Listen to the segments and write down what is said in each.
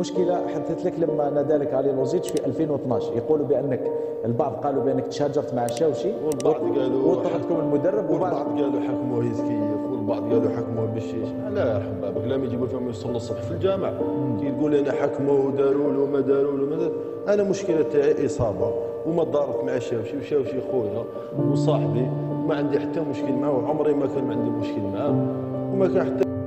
المشكلة حدثت لك لما نادالك علي لوزيتش في 2012 يقولوا بأنك البعض قالوا بأنك تشاجرت مع الشاوشي. والبعض قالوا وطردكم المدرب والبعض قالوا حكموه يزكيف والبعض قالوا حكموه بالشيش لا يرحم بابك لما يجيبوا فيهم يصلوا الصبح في الجامع. كي تقول أنا حكموه وداروا له وما داروا له ما أنا مشكلة تاعي إصابة. وما ضارت مع شاوشي وشاوشي خويا وصاحبي. ما عندي حتى مشكل معه. وعمري ما كان عندي مشكل معه. وما كان حتى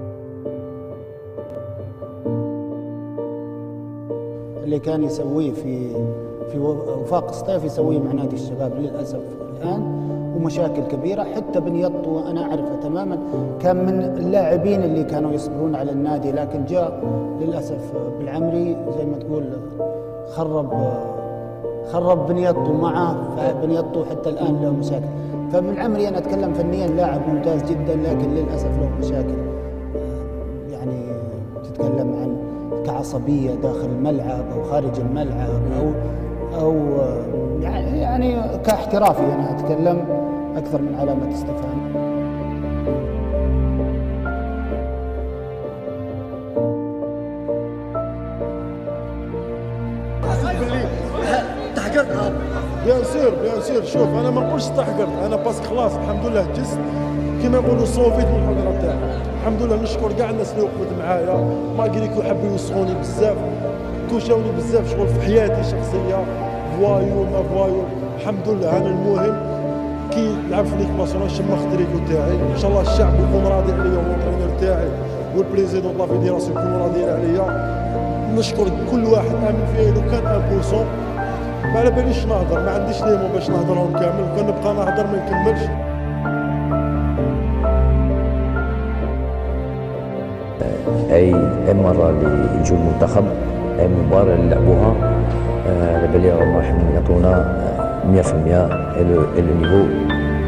اللي كان يسويه في في وفاق سطيف يسويه مع نادي الشباب للأسف الآن ومشاكل كبيرة حتى بنيطو أنا أعرفه تماما كان من اللاعبين اللي كانوا يصبرون على النادي لكن جاء للأسف بالعمري زي ما تقول خرب خرب بنيطو معه فبنيطو حتى الآن له مشاكل. فبالعمري أنا أتكلم فنيا لاعب ممتاز جدا لكن للأسف له مشاكل يعني تتكلم عن كعصبيه داخل الملعب أو خارج الملعب أو أو يعني يعني كاحترافي أنا أتكلم أكثر من علامة استفهام. bien sûr bien sûr شوف أنا ما نقولش تحقرت أنا بس خلاص الحمد لله جزت كما يقولوا صوفيت من الحقره تاعي الحمد لله نشكر كاع الناس اللي وقفت معايا. ما قال لك يحبوا يوصوني بزاف. كوشاوني بزاف شغل في حياتي الشخصيه voyou ما voyou. الحمد لله أنا المهم كي لعب في l'équipe nationale شمخت ريكو تاعي إن شاء الله الشعب يكون راضي عليا وال entraîneur تاعي. وال président la fédération يكونوا راضيين عليا. نشكر كل واحد امن فيا لو كان ان بورسون ما على باليش نهضر ما عنديش ليمون باش نهضرهم كامل. كان نبقى نهضر ما نكملش. اي اي مره اللي يجوا المنتخب اي مباراه اللي لعبوها آه، على بالي راهم راح يعطونا آه، 100% et le, et le niveau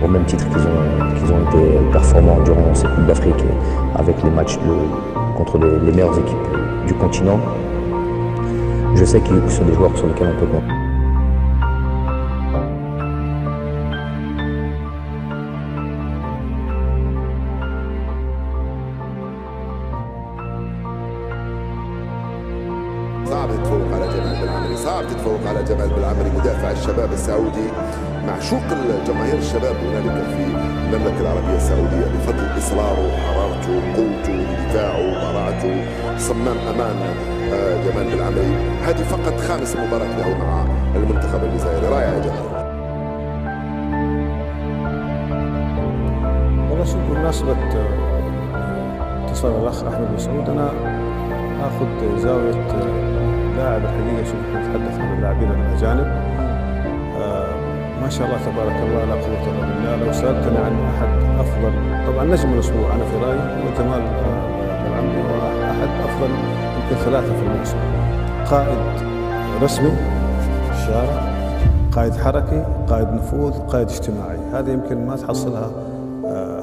au même titre qu'ils ont, qu'ils ont été performants durant cette Coupe d'Afrique avec les matchs le- contre les, les meilleures équipes du continent. Je sais qu'ils sont des joueurs sur lesquels on peut compter. صعب تتفوق على جمال بالعمري صعب تتفوق على جمال بالعمري مدافع الشباب السعودي معشوق الجماهير الشباب هنالك في المملكة العربية السعودية بفضل إصراره حرارته قوته دفاعه براعته صمام أمان آه، جمال بالعمري هذه فقط خامس مباراة له مع المنتخب الجزائري. رائع يا جمال والله شوف بمناسبة آه، اتصال الأخ أحمد مسعود. أنا آخذ زاوية آه، لاعب الحقيقة شوف نتحدث عن اللاعبين الأجانب. آه، ما شاء الله تبارك الله لا قوة إلا بالله. لو سألتني عن أحد أفضل طبعا نجم الأسبوع أنا في رأيي هو جمال آه، العمري هو أحد أفضل يمكن ثلاثة في الموسم. قائد رسمي في الشارع قائد حركي قائد نفوذ قائد اجتماعي. هذه يمكن ما تحصلها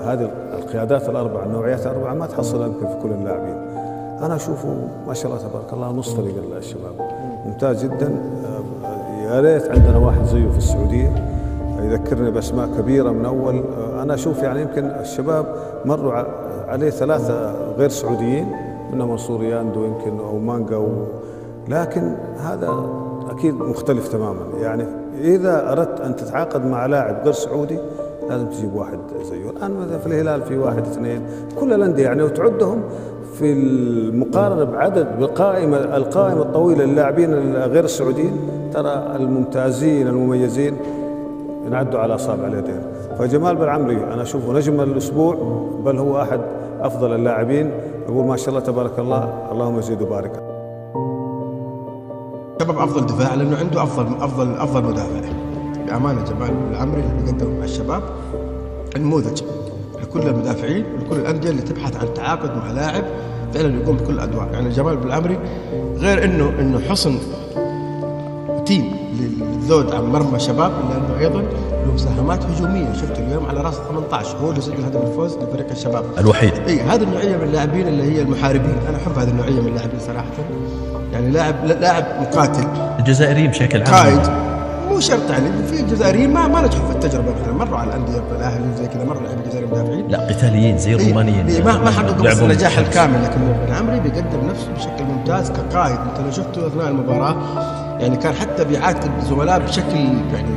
هذه القيادات الأربعة النوعيات الأربعة ما تحصلها يمكن في كل اللاعبين. أنا أشوفه ما شاء الله تبارك الله نص فريق الشباب ممتاز جدا. آه، يا ريت عندنا واحد زيه في السعودية يذكرني بأسماء كبيرة من أول. آه، أنا أشوف يعني يمكن الشباب مروا عليه ثلاثة غير سعوديين منهم منصور ياندو يمكن أو مانجا و... لكن هذا أكيد مختلف تماما. يعني إذا أردت أن تتعاقد مع لاعب غير سعودي لازم تجيب واحد زيه. الآن مثلا في الهلال؟ في واحد اثنين. كل الأندية يعني وتعدهم في المقارنة بعدد بالقائمة القائمة الطويلة للاعبين الغير السعوديين ترى الممتازين المميزين ينعدوا على أصابع اليدين. فجمال بالعمري أنا أشوفه نجم الأسبوع بل هو أحد أفضل اللاعبين. أقول ما شاء الله تبارك الله اللهم زيد وبارك. شباب أفضل دفاع لأنه عنده افضل افضل أفضل مدافع. بأمانة جمال العمري اللي قدم مع الشباب نموذج. لكل المدافعين ولكل الأندية اللي تبحث عن التعاقد مع لاعب فعلا يقوم بكل الادوار يعني جمال بالعمري غير إنه إنه حصن تيم للذود عن مرمى شباب الا انه أيضا له مساهمات هجومية. شفت اليوم على رأس 18 هو اللي سجل هدف الفوز لفريق الشباب. الوحيد. إي هذه النوعية من اللاعبين اللي هي المحاربين. أنا أحب هذه النوعية من اللاعبين صراحة. يعني لاعب لاعب مقاتل. الجزائريين بشكل عام. قائد. مو شرط يعني في جزائريين ما ما نجحوا في التجربة مثلا مروا على الأندية الأهلي وزي كذا مروا لعيبه جزائريين مدافعين لا قتاليين زي الرومانيين إيه ما ما حققوا بس لعبوا النجاح. الكامل لكن بن عمري بيقدم نفسه بشكل ممتاز كقائد. انت لو شفته أثناء المباراة يعني كان حتى بيعاتب زملائه بشكل يعني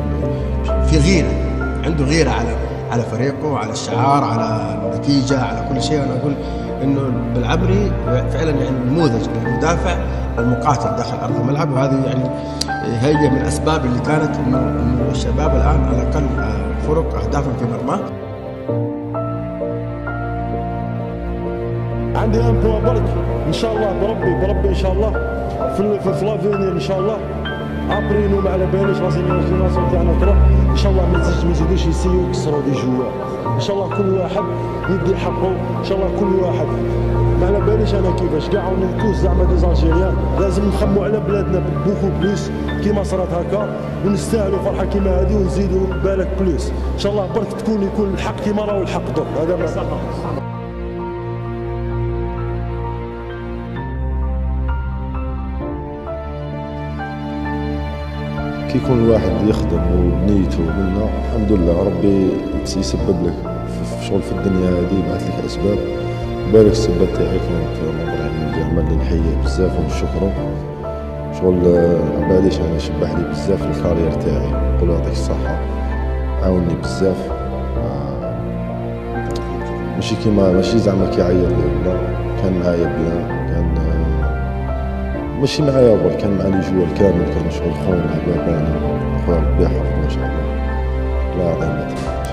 في غيرة. عنده غيرة على على فريقه على الشعار على النتيجة على كل شيء. وأنا أقول إنه بالعمري فعلا يعني نموذج للمدافع المقاتل داخل أرض الملعب. وهذه يعني هي من الاسباب اللي كانت إنه الشباب الآن على الأقل آه، فرق اهدافا في مرماه عندي ان بوان برك إن شاء الله بربي بربي إن شاء الله. في في فلافينير إن شاء الله. ابرينو ما على باليش راسي الجينيراسيون تاعنا تروح إن شاء الله ما يزيدوش يسيو يكسروا دي جوار إن شاء الله كل واحد يدي حقه. إن شاء الله كل واحد. ما على باليش أنا كيفاش كاع ونكوز زعما دي زالجيريان؟ لازم نخمو على بلادنا بوكو بلوس كيما صارت هكا ونستاهلوا فرحة كيما هذه ونزيدوا بالك بلوس. إن شاء الله برك تكون يكون الحق كيما راهو الحق دوك هذا ما كي يكون الواحد يخدم وبنيته منه الحمد لله ربي يسبب لك في شغل في الدنيا هذه يبعث لك اسباب كانت نظر على الجامع اللي نحييه بزاف ونشكره شغل بعديش أنا شبح لي بزاف الكارير تاعي؟ نقول يعطيك الصحة. عاوني بزاف. آه، ماشي كيما ماشي زعما كيعيط لي لا. كان معايا بيان كان آه، ماشي معايا أول كان مع لي جوال كامل كان شغل خونا بابانا خويا ربي يحفظه ما شاء الله. لا يعطيه